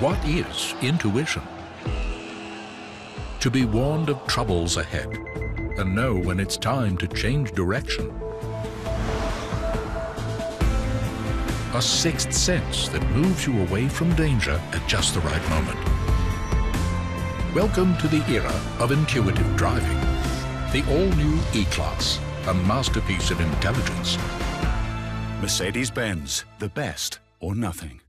What is intuition? To be warned of troubles ahead and know when it's time to change direction. A sixth sense that moves you away from danger at just the right moment. Welcome to the era of intuitive driving. The all-new E-Class, a masterpiece of intelligence. Mercedes-Benz, the best or nothing.